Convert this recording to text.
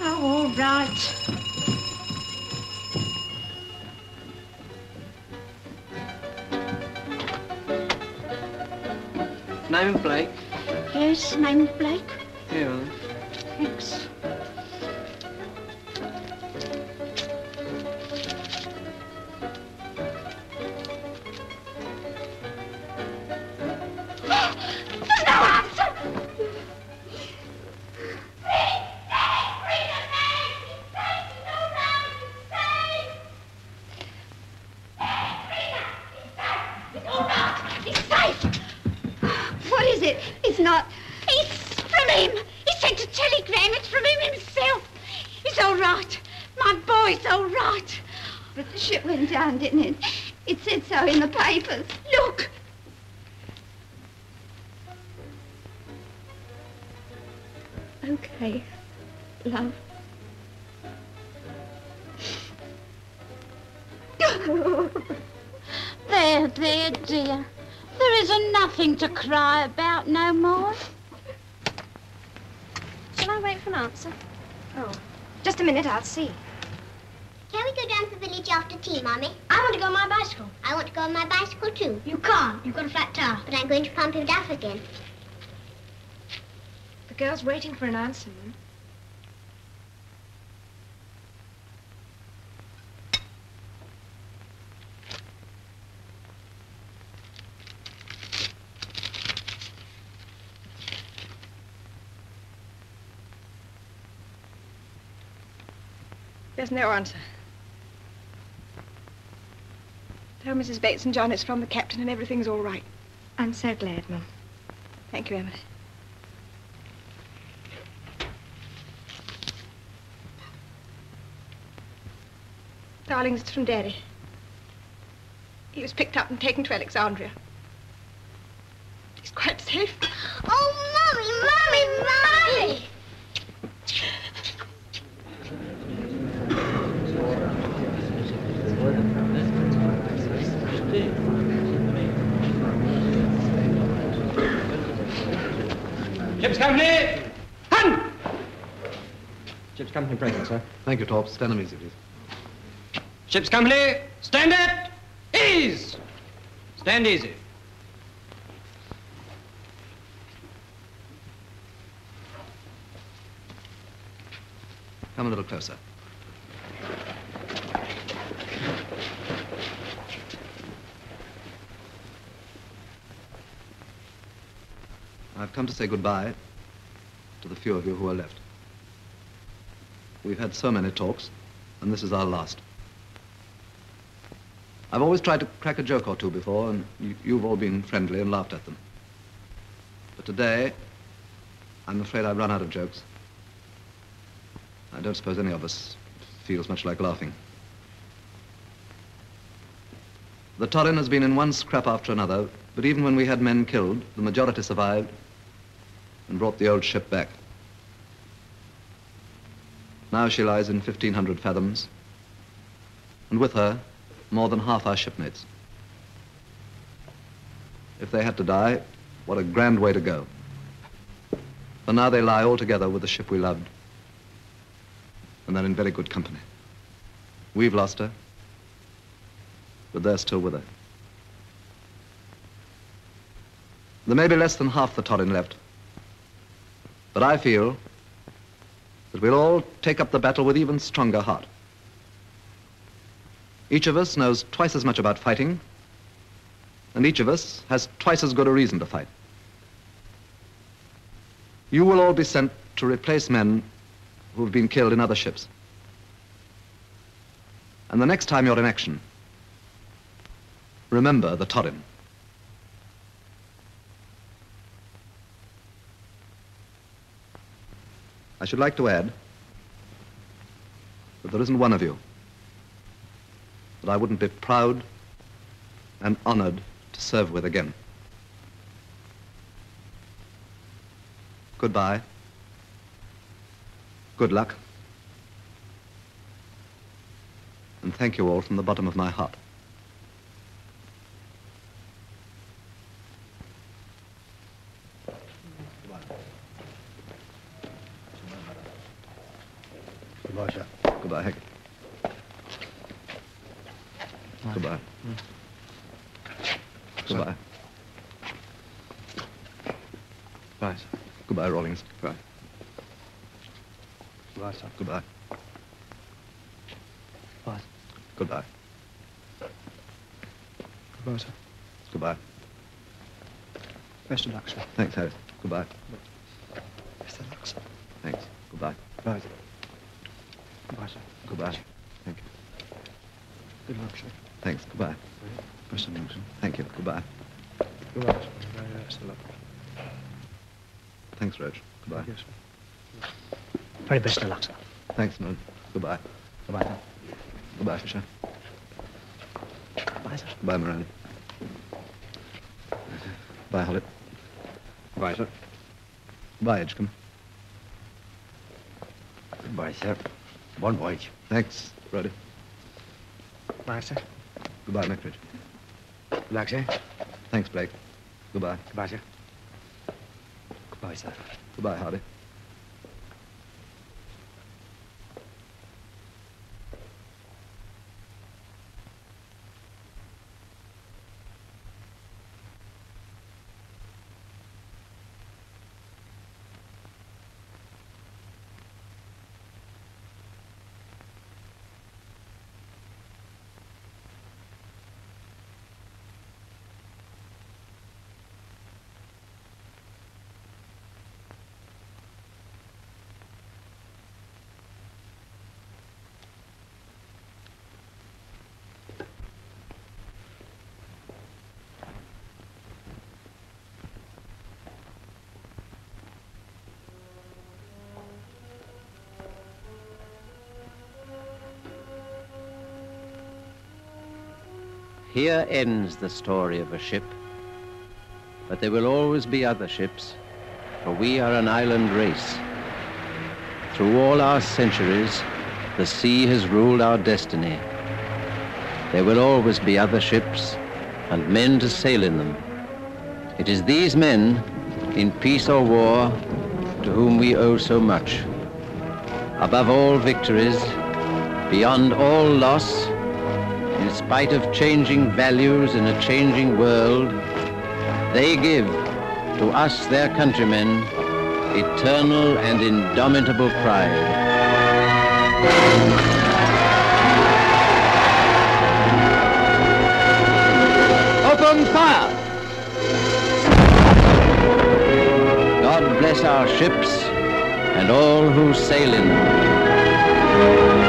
Oh, all right. Name Blake. Yes, name's Blake. Here. Thanks. Didn't it? It said so in the papers. Look. Okay, love. There, there, dear. There isn't nothing to cry about no more. Shall I wait for an answer? Oh, just a minute, I'll see. Can we go down to the village after tea, Mommy? I want to go on my bicycle. I want to go on my bicycle, too. You can't. You've got a flat tire. But I'm going to pump it off again. The girl's waiting for an answer, Mum. There's no answer. Tell Mrs. Bates and John it's from the captain and everything's all right. I'm so glad, Mum. Thank you, Emily. Darlings, it's from Daddy. He was picked up and taken to Alexandria. He's quite safe. Oh, Mommy, Mommy, Mommy! Ship's company! Hun! Ship's company present, sir. Thank you, Torp. Stand them easy, please. Ship's company, stand at ease! Stand easy. Come a little closer. I've come to say goodbye to the few of you who are left. We've had so many talks, and this is our last. I've always tried to crack a joke or two before, and you, you've all been friendly and laughed at them. But today, I'm afraid I've run out of jokes. I don't suppose any of us feels much like laughing. The Torrin has been in one scrap after another, but even when we had men killed, the majority survived and brought the old ship back. Now she lies in 1,500 fathoms, and with her, more than half our shipmates. If they had to die, what a grand way to go. For now they lie all together with the ship we loved, and they're in very good company. We've lost her, but they're still with her. There may be less than half the Torrin left, but I feel that we'll all take up the battle with even stronger heart. Each of us knows twice as much about fighting, and each of us has twice as good a reason to fight. You will all be sent to replace men who've been killed in other ships. And the next time you're in action, remember the Torrin. I should like to add that there isn't one of you that I wouldn't be proud and honored to serve with again. Goodbye. Good luck. And thank you all from the bottom of my heart. Goodbye, sir. Goodbye, Hick. Bye, sir. Goodbye, Rawlings. Goodbye. Goodbye, sir. Goodbye. Bye. Goodbye. Goodbye, sir. Goodbye. Best of luck, sir. Thanks, Harris. Goodbye. Best of luck, sir. Thanks. Goodbye. Goodbye, sir. Goodbye, sir. Goodbye. Thank you. Good luck, sir. Thanks. Goodbye. Best of. Thank you. Goodbye. Goodbye, sir. Very best of luck. Thanks, Reg. Goodbye. Yes, sir. Very best of luck, sir. Thanks, Nod. Goodbye. Goodbye, sir. Goodbye, Fisher. Goodbye, sir. Goodbye, Miranda. Bye, Hollip. Goodbye, sir. Bye, Edgecombe. Goodbye, sir. Bon voyage. Thanks, Roddy. Goodbye, sir. Goodbye, Mickridge. Good luck, sir. Thanks, Blake. Goodbye. Goodbye, sir. Goodbye, sir. Goodbye, Hardy. Here ends the story of a ship. But there will always be other ships, for we are an island race. Through all our centuries, the sea has ruled our destiny. There will always be other ships and men to sail in them. It is these men, in peace or war, to whom we owe so much. Above all victories, beyond all loss, in spite of changing values in a changing world, they give to us, their countrymen, eternal and indomitable pride. Open fire! God bless our ships and all who sail in them.